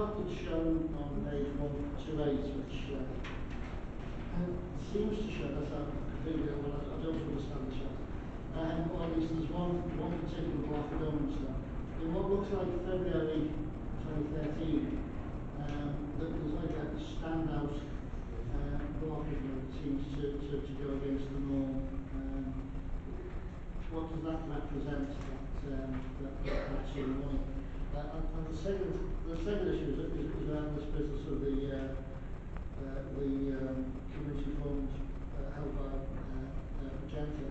chart that's shown on page one two eight, which, uh, uh, seems to show, that's a completely, well, I, I don't understand the chart. Um, or at least there's one, one particular block I don't. In what looks like February twenty thirteen, um, there- there's like a standout, uh, block there that seems to, to, to go against the norm. Um, what does that represent, that, um, that, that, that sort of money? Uh, uh, and the second, the second issue is, is around this business of the, uh, uh, the um, community fund uh, held by uh, uh, Magenta.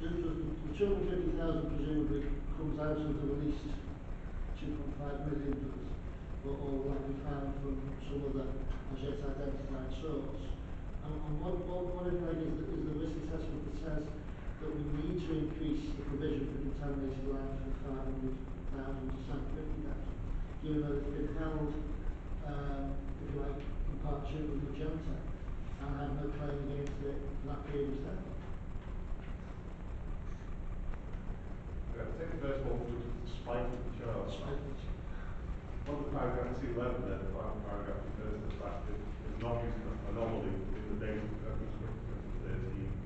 The, the 250,000 presumably comes out of the released 2.5 million dollars, or, or will be found from some other as yet identified source. And, and what, what, what if is the, is the risk assessment that says that we need to increase the provision for contaminated land and 500 Given that some it's been held, um, if you like, in partnership with the Junta, and I have no claim against it, luckily it was there. Yeah, I think the first one would be the charge. Spike of the charge. What the paragraphs, 11 there, the final paragraph refers to the fact that it's not an anomaly in the data of 13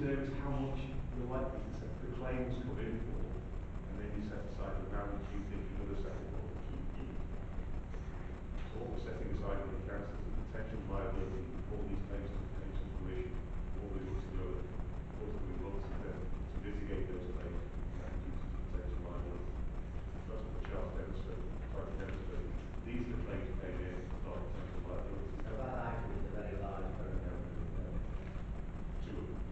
The is how much you're likely to set the claims come in for, and then you set aside the amount that you think to settle for, which you. So what we're setting aside in the accounts is the potential liability, all these claims to potential fruition, all we look to do, of course, we look to, to mitigate those claims, and reduce the potential liability. That's what the chart demonstrates, trying to demonstrate. These are the claims paid in, not potential liabilities. So that item is a very large current open reserve. Two of them.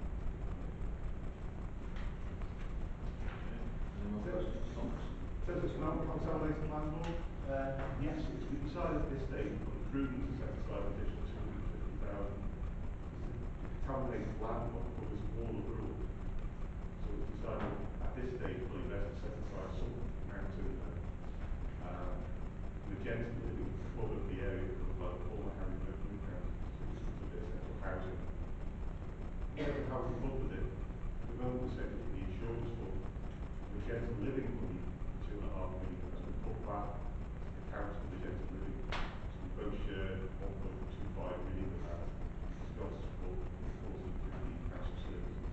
Any more questions, comments? So this one, consolidated landlord, uh, yes, it's decided at this stage, but the prudent to set aside additional two hundred and fifty thousand. Contaminated landlord covers all of Wirral. So we've decided at this stage, probably best to set aside some amount to, uh, Magenta living covered the area of like former Harry so it's a bit central housing. Of how we funded it, the we said in the insurance fund, the Magenta living money, two and a half million, has been put back to the council share one point two five million of that. It's got to support the fourteen fifty council services.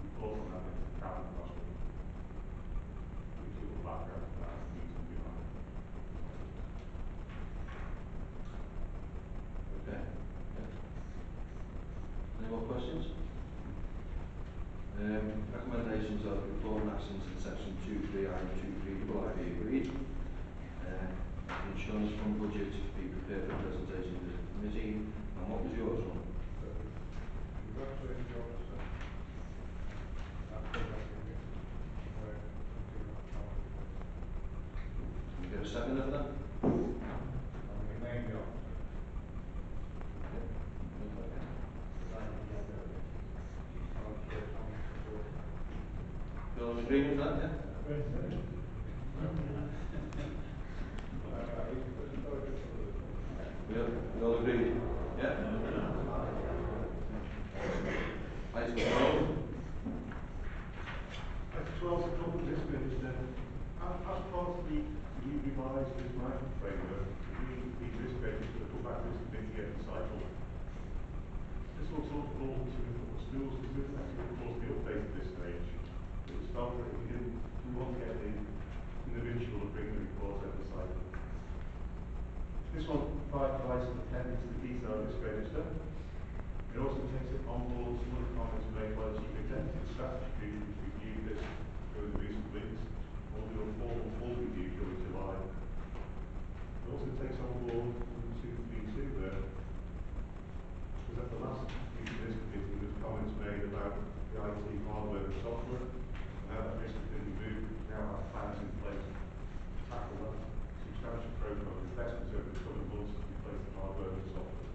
We thought on that into the cabinet last week. Which is the background to that, reason behind it. Okay. Yeah. Any more questions? Um, recommendations are the report and actions in section two, three, I, and two, three, double I be agreed. Uh, insurance fund budget be prepared for presentation to the committee. And what was yours on? Congratulations, officer. That's the recommendation. Where, you know, how it Can we get a second of that? is. And we name the officer. Okay. Right, yeah, very good. Okay, Tom, support. You're in agreement with that, yeah? we, we revise this management framework, we, the risk register, come back to this committee every cycle. This will sort of fall into the schools, because this is actually, of course, the update at this stage. It was felt that we didn't, we want to get the individual and bring the report every cycle. This one provides an appendix to the detail of this register. It also takes it on board some of the comments made by the chief executive strategy, which reviewed this over the recent weeks. We'll do a formal during July. It also takes on board two, three, two there. Because at the last meeting of this committee, there was comments made about the IT hardware and software, and how that risk has been removed, now have plans in place to tackle that substantial program of investments over the coming months to replace the hardware and software.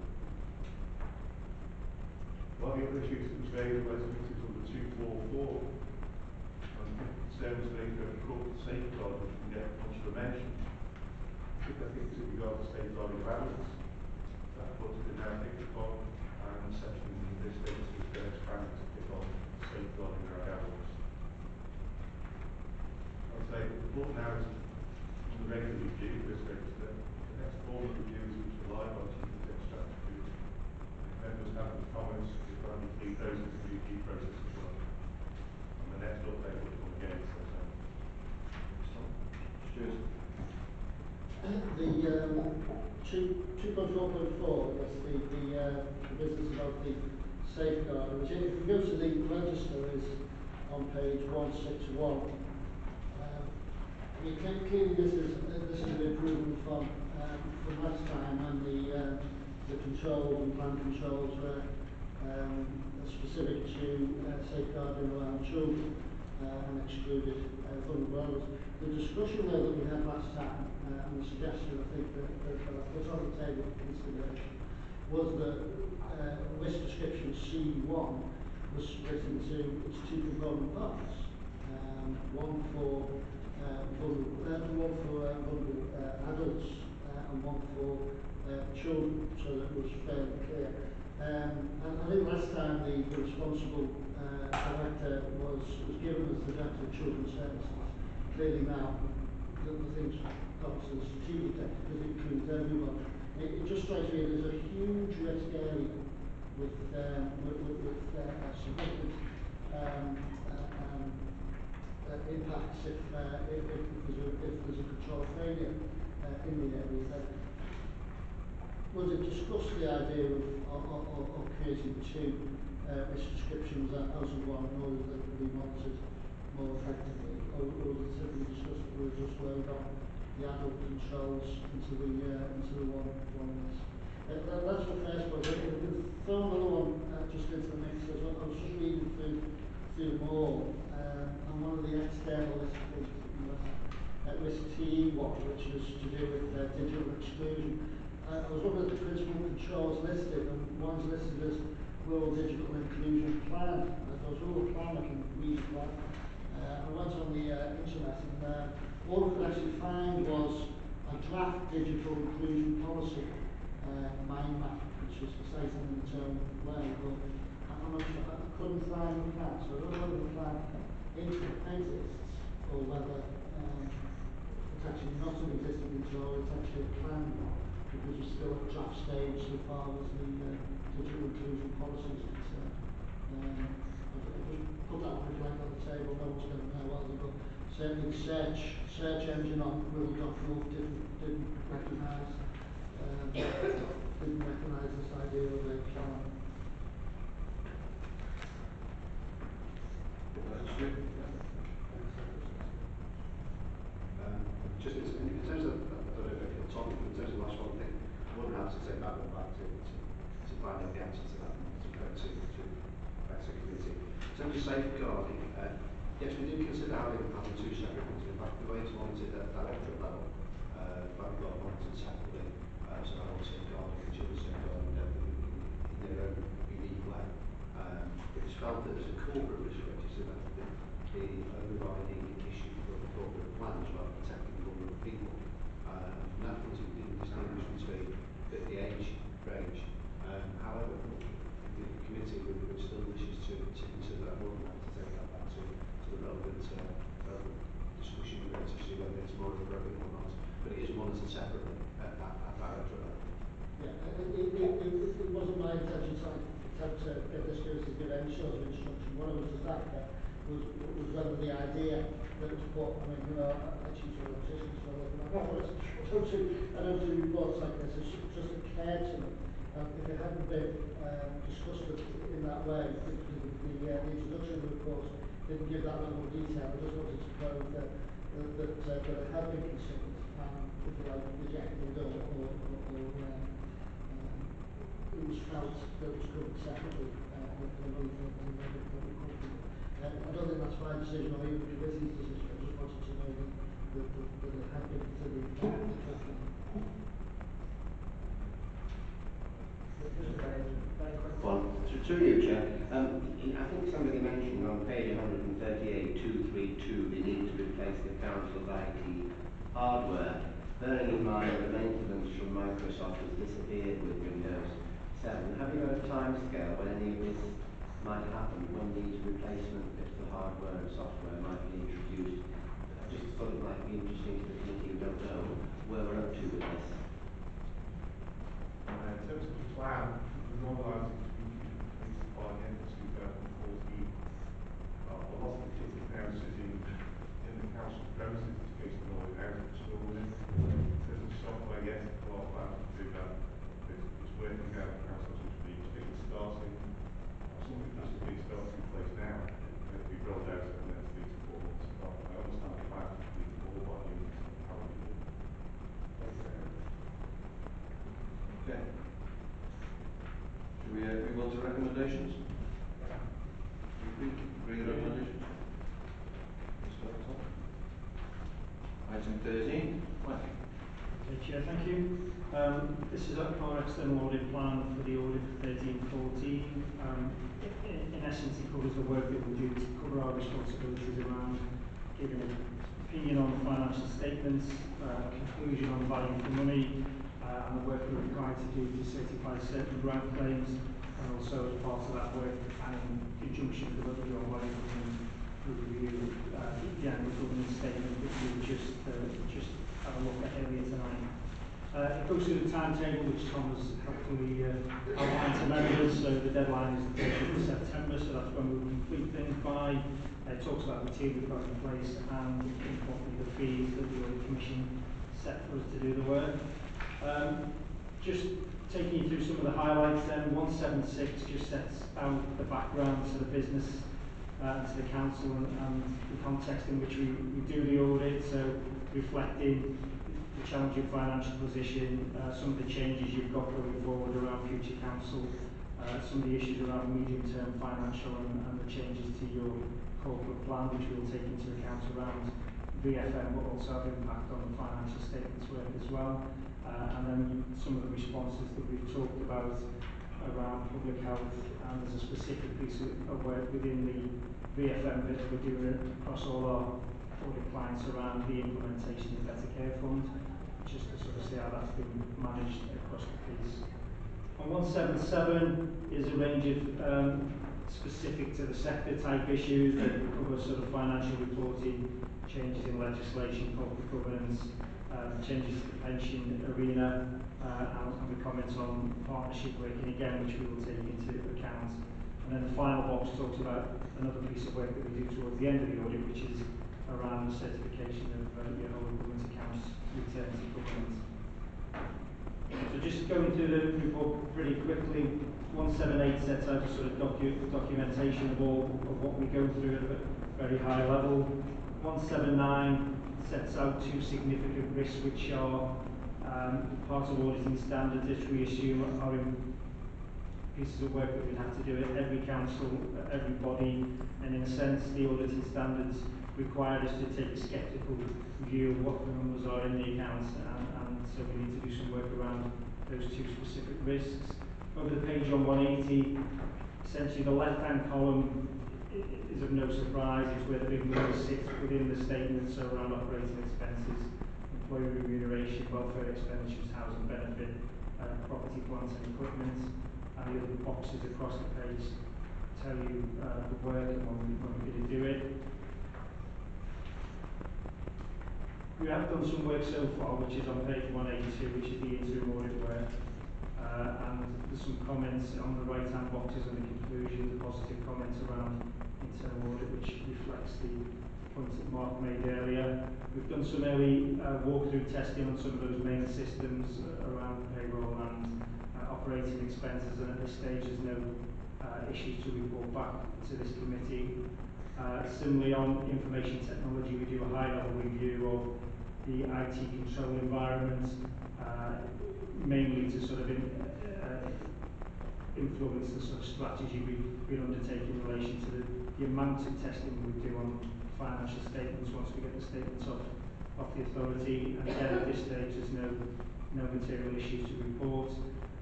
One of the other issues that was raised by was under two four four. Concerns raised about corporate safeguard, which can get much of a mention. I think I think it's with regard to safeguarding of adults. That was been now picked upon, and section in this register has been expanded to pick on safeguarding our adults. I'd say the board now is the regular review of this register. The next formal review is in July by Chief Executive Strategy. Members have any comments, to leave those into the review process as well. And the next update will come again in September. Stuart? The, um, two, two point four point four, yes, the, the, uh, business about the safeguard, which if you go to the register is on page one six one. Um, I mean, clearly this is, uh, this is an improvement from, um, from last time and the, uh, the controls and plan controls were, um, specific to, uh, safeguarding around children, uh, and excluded, uh, vulnerable adults. The discussion though that we had last time, uh, and the suggestion I think that, that, that I put on the table for consideration was that, uh, risk description C one was split into its two component parts. Um, one for, uh, vulnerable, uh, one for, uh, vulnerable, uh, adults, uh, and one for, uh, children, so that was fairly clear. Um, and I think last time the, the responsible, uh, director was, was given as the director of children's services clearly now, the, the things got to the strategic depth because it includes everyone. It, it just strikes me there's a huge risk area with, um, with, with, with uh, significant um, uh, um, uh, impacts if, uh, if, if, there's a, if there's a control failure uh, in the area there. Was it discussed the idea of, of, of, of creating two uh, risk descriptions as and one order that be monitored more effectively, or, or was it simply discussed that we were just load on the adult controls into the uh, into the one one list? Uh, that, that's the first one. If we could throw another one uh, just into the mix. I was just reading through through them all, um, and one of the external list of things that you had at risk TE which is to do with uh, digital exclusion. Uh, I was looking at the principal controls listed, and Wirral Digital Inclusion Plan. And I thought, oh, a plan, I can read a. Uh, I went on the uh, internet and uh, all I could actually find was a draft digital inclusion policy, uh, mind map, which was citing in its own way, but sure, I couldn't find the plan, so I don't know whether the plan exists or whether um, it's actually not an existing control, it's actually a plan because we're still at draft stage so far as the uh, digital inclusion concerned. Um, put that blank on the table, no one's going to know what but certainly search, search engine on google.gov didn't, didn't recognise, um, didn't recognise this idea of a plan. Uh, Stuart? Um, just in, in terms of, I don't know if you're talking, in terms of the last one, I think I wouldn't have to take that one back to, to, to find out the answer to that, to go to, to, back to committee. In terms of safeguarding, uh, yes, we did consider having, having two separate ones, in fact, we went on to the directorate level, uh, but we've got to separately, uh, so I was safeguarding and children safeguarding them in, in their own unique way. Um, it was felt that as a corporate risk register, that the, the overriding issue for the corporate plans were protecting vulnerable people. Uh, and that view, we didn't distinguish between the, the age range. Um, however, the committee would, would still wishes to, to consider that more than happy to take that back to, to the relevant, uh, relevant discussion group to see whether it's more appropriate or not. but it is monitored separately at that, at director level. Yeah, it, it, it, it, it wasn't my intention to attempt to get this goes to give any sort of instruction. What I was just after was, was whether the idea that was put, I mean, you know, I choose your position, so I don't to, I don't do, reports like this, it's ju- just occurred to me. Um, if it hadn't been, um, discussed in that way, the, the, uh, the introduction of the reports didn't give that level of detail, I just wanted to prove that, that, that, uh, that been considered, um, if you like, rejected or, or, or, uh, um, it was felt that it was covered separately, uh, with the money for the medical company. Um, I don't think that's my decision or even the decision, I just wanted to know that, that, that, that it had been considered, Well, to, to you, Chair, um, I think somebody mentioned on page 138, 232, the need to replace the council's IT hardware. Bearing in mind the maintenance from Microsoft has disappeared with Windows 7, have you got a timescale when any of this might happen, when these replacement bits of hardware and software might be introduced? I just thought it might be interesting to the committee who don't know where we're up to with this. Uh, in terms of the plan, the normalising to be completed by the end of two thousand and fourteen. Uh, a lot of the kids are now sitting in the council premises, they're not out at school. In terms of software, yes, a lot of plans to do that. It's, it's working out, council to be, I think it's starting, something that's to be starting in place now. It'll be rolled out in the next three to four months. But I understand the plan to be all by the end of the calendar year. Okay. Should we uh, move on to recommendations? Agree, agree the recommendations? Mr. Hartog? Item thirteen, Mike. Okay, Chair, thank you. Um, this is our external audit plan for the audit of thirteen fourteen. Um, in, essence, it covers the work that we do to cover our responsibilities around giving an opinion on the financial statements, uh, conclusion on value for money, uh, and the work we're required to do to certify certain grant claims, and also as part of that work, and in conjunction with John Wellington, we review uh, the annual governance statement, which we just uh, just have a look at earlier tonight. Uh, it goes through the timetable, which Tom has helpfully uh, outlined to members. So the deadline is the 30th of September, so that's when we'll complete things by. Uh, it talks about the team we've got in place and importantly the fees that the audit commission set for us to do the work. Um, just taking you through some of the highlights then, 176 just sets out the background to the business, uh, to the council and, and the context in which we, we do the audit, so reflecting the challenging financial position, uh, some of the changes you've got going forward around future council, uh, some of the issues around medium-term financial and, and the changes to your corporate plan, which we'll take into account around VFM, but also have impact on the financial statements work as well. Uh, and then some of the responses that we've talked about around public health, and there's a specific piece of work within the VFM that we're doing across all our audit clients around the implementation of Better Care Fund, just to sort of see how that's been managed across the piece. On 177 is a range of um, specific to the sector type issues that cover sort of financial reporting, changes in legislation, corporate governance, um, changes to the pension arena, uh, and, and we comment on partnership working again, which we will take into account. And then the final box talks about another piece of work that we do towards the end of the audit, which is around the certification of uh, your whole government accounts return to government. So just going through the report pretty quickly, 178 sets out a sort of docu documentation of all of what we go through at a very high level. 179 sets out two significant risks which are um, part of auditing standards which we assume are in pieces of work that we have to do at every council, at every body, and in a sense the auditing standards require us to take a sceptical view of what the numbers are in the accounts and, and so we need to do some work around those two specific risks. Over the page on 180, essentially the left-hand column is of no surprise, it's where the big numbers sit within the statement, so around operating expenses, employee remuneration, welfare expenditures, housing benefit, uh, property, plant and equipment, and the other boxes across the page tell you uh, the work and when we're going to do it. We have done some work so far, which is on page one eighty-two, which is the interim audit work. Uh, and there's some comments on the right-hand boxes and the conclusion, the positive comments around internal audit, which reflects the points that Mark made earlier. We've done some early uh, walkthrough testing on some of those main systems uh, around payroll and uh, operating expenses, and at this stage there's no uh, issues to report back to this committee. Uh, similarly on information technology, we do a high-level review of the IT control environment, uh, mainly to sort of in, uh, influence the sort of strategy we've been undertaking in relation to the, the amount of testing we do on financial statements once we get the statements off, off the authority. And again, at this stage, there's no, no material issues to report.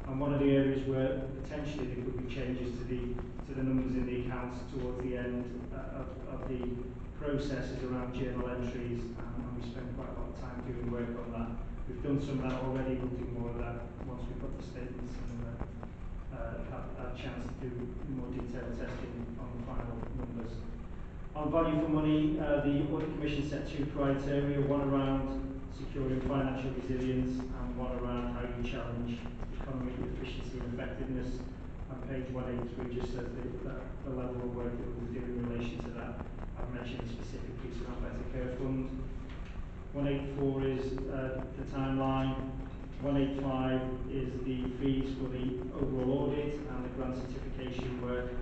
And one of the areas where potentially there could be changes to the, to the numbers in the accounts towards the end uh, of, of the process is around journal entries, and we spend quite a lot of time doing work on that. We've done some of that already, we'll do more of that once we've got the statements and uh, uh, have a chance to do more detailed testing on the final numbers. On value for money, uh, the Audit Commission set two criteria, one around securing financial resilience and one around how you challenge economic efficiency and effectiveness. And page 183 just says the, the, the level of work that we'll do in relation to that. I've mentioned the specific piece around Better Care Fund. 184 is uh, the timeline. 185 is the fees for the overall audit and the grant certification work.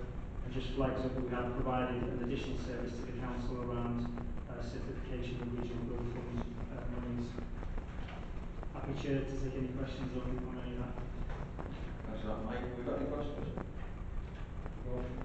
And just flags up that we have provided an additional service to the council around uh, certification of regional growth fund uh, monies. Happy Chair to take any questions on, on any of that. Councillor Mike, have we got any questions? Councillor,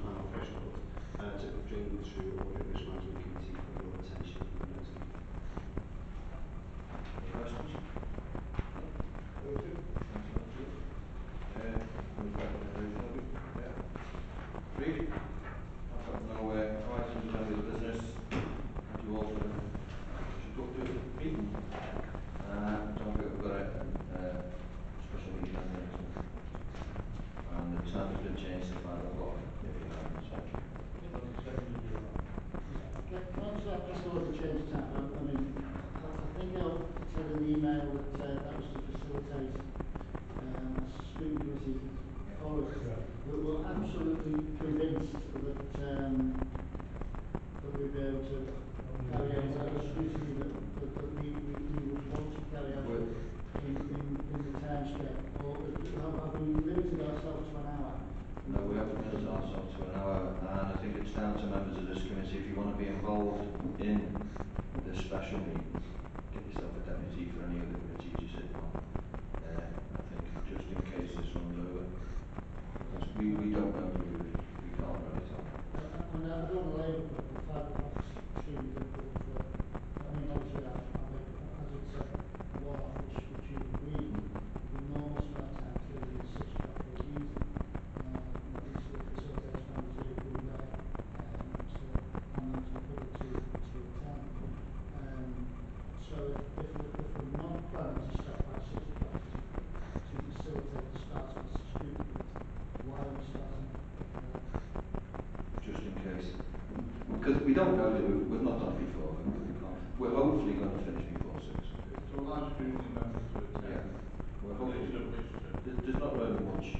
uh, to bring to audit risk management committee for your attention. Any questions? Chu? Uh, uh, of business. Thank you. Uh, don't special the time has been changed to five o'clock, if you have any such. Can can I just ask just over the change of time? I I mean, I I think I said in the email that uh, that was to facilitate um, a screen committee colleagues that were absolutely convinced that um, that we'd be able to carry out the scrutiny that, that, that we, we, we would want to carry out in, in, in the time scale. Or have, have we limited ourselves to an hour? We have to limit ourselves to an hour, and I think it's down to members of this committee, if you want to be involved in this special meeting, get yourself a deputy for any other committees you sit on. Uh, I think just in case this runs over, because we, we don't know, do we, we can't really tell. I I mean, I don't want to label it, but five o'clock's extremely difficult for, I mean, obviously, I, I make, as it's a one-off, which, which you agree, the normal start time clearly is six o'clock for a reason. Uh, at least the facilitator members here who are there, um, so, and then to put it to, to attend. Um, so if, if we're, if we're not planning to start by six o'clock to, to facilitate the start of the student, why are we starting? Uh, just in case. Because we don't know, we? We've not done it before, we can't. We're hopefully going to finish before six. To allow scrutiny members to attend. Yeah. We're hopefully. that wish to. There, there's not really much,